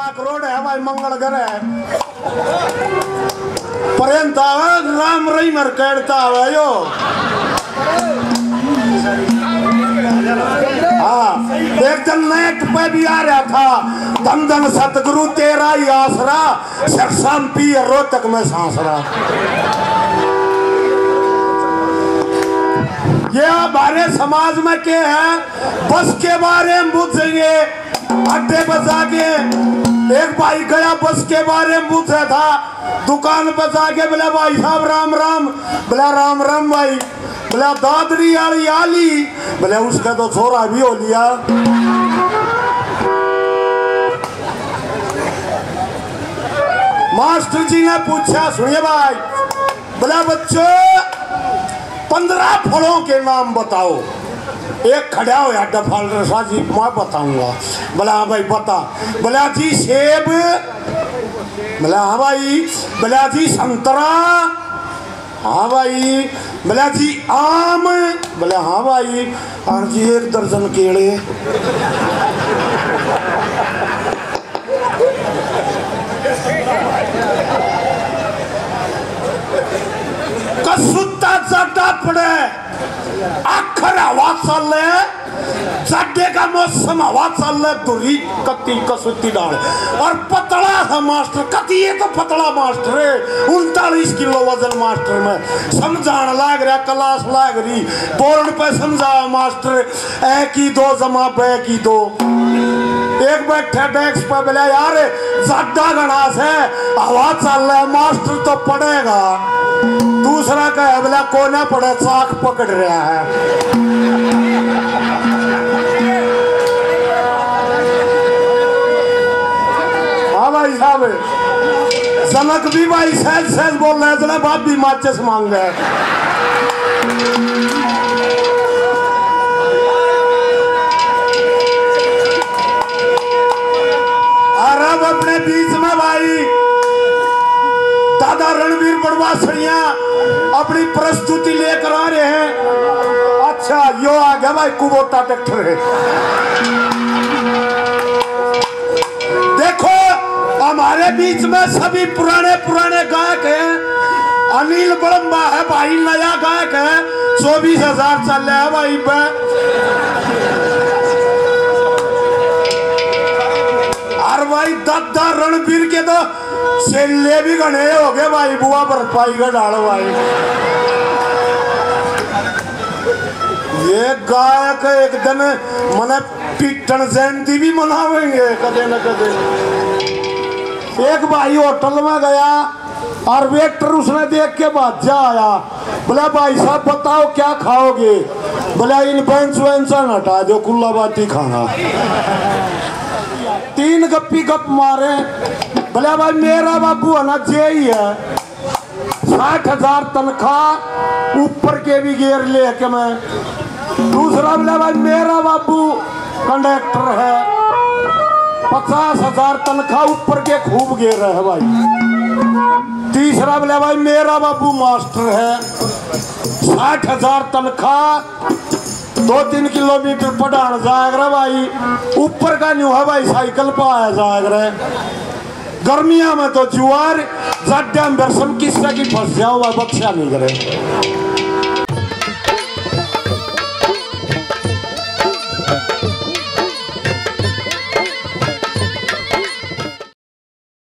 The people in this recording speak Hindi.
भाई मंगल करे पर्यंत आवे राम रही मर कहता आवे यो। हाँ एक दिन नेट पे भी आ रहा था। धन धन सतगुरु तेरा ही आसरा सरसाम पी रोहतक में सांसरा। ये हमारे समाज में के है, बस के बारे में पूछेंगे, अड्डे पर जाके एक भाई गया बस के बारे में पूछा था। दुकान पर जाके बोला, भाई साहब, राम राम। बोला, राम राम भाई। बोला, दादरी आली आली। बोले, उसका तो छोरा भी हो लिया। मास्टर जी ने पूछा, सुनिए भाई। बोला, बच्चों, पंद्रह फलों के नाम बताओ। एक खड़ा हो अड्डा फल रसा जी मैं बताऊंगा। बोला हाँ भाई बता बोला जी सेब। बोला हाँ भाई। बोला जी संतरा। हाँ भाई। बोला जी आम। बोले हाँ भाई। और जी एक दर्जन केड़े कसुत्ता चाटा पड़े हवा चल चड्डे का मौसम हवा चल दूरी कत्ती कसुत्ती डाल और पतला था मास्टर कती ये तो पतला मास्टर है उनतालीस किलो वज़न मास्टर में. समझान लाग रहा क्लास लाग रही. बोर्ड पे समझा मास्टर, ए की दो जमा, बे की दो. एक बैठे डेस्क पे बोले, यार, ज़्यादा घनास है हवा चल रहा है, मास्टर तो पड़ेगा दूसरा कहे, बोला, कोना पड़े चाक पकड़ रहा है। हाँ भाई साहब जनक भी भाई सहज सहज बोल रहे थे बाप भी माचिस मांग रहे और बड़वासड़िया अपनी प्रस्तुति लेकर आ रहे हैं। अच्छा यो आ गया भाई कुबोटा ट्रैक्टर। है देखो, हमारे बीच में सभी पुराने पुराने गायक हैं। अनिल बड़म्बा है भाई, नया गायक है। चौबीस हज़ार चल रहा है भाई भाई दादा रणवीर के तो सेले भी घने हो गए भाई, बुआ बर्फाई का डाल भाई। ये गायक एक दिन मने पीटन जयंती भी मनावेंगे कदे न कदे। एक भाई होटल में गया और वेटर उसने देख के बाद जा आया। बोला, भाई साहब, बताओ क्या खाओगे? बोला इन बेंच वेंच हटा दो, कुल्ला बाती खाना। तीन गप्पी गप मारे। बोले भाई, मेरा बाबू है ना जे ही। है साठ हज़ार तनख्वाह ऊपर के भी गेर लेके मैं। दूसरा बोला भाई, मेरा बाबू कंडक्टर है। पचास हज़ार तनख्वाह ऊपर के खूब गेर है भाई। तीसरा बोला भाई, मेरा बाबू मास्टर है। साठ हज़ार तनख्वाह दो तीन किलोमीटर पढ़ान जाएगा भाई, ऊपर का न्यू है भाई, साइकिल पर आया जाएगा गर्मिया में तो जुआर जाड्या बरसम किसका की फंस जाओ भाई बख्शा नहीं करे।